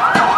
you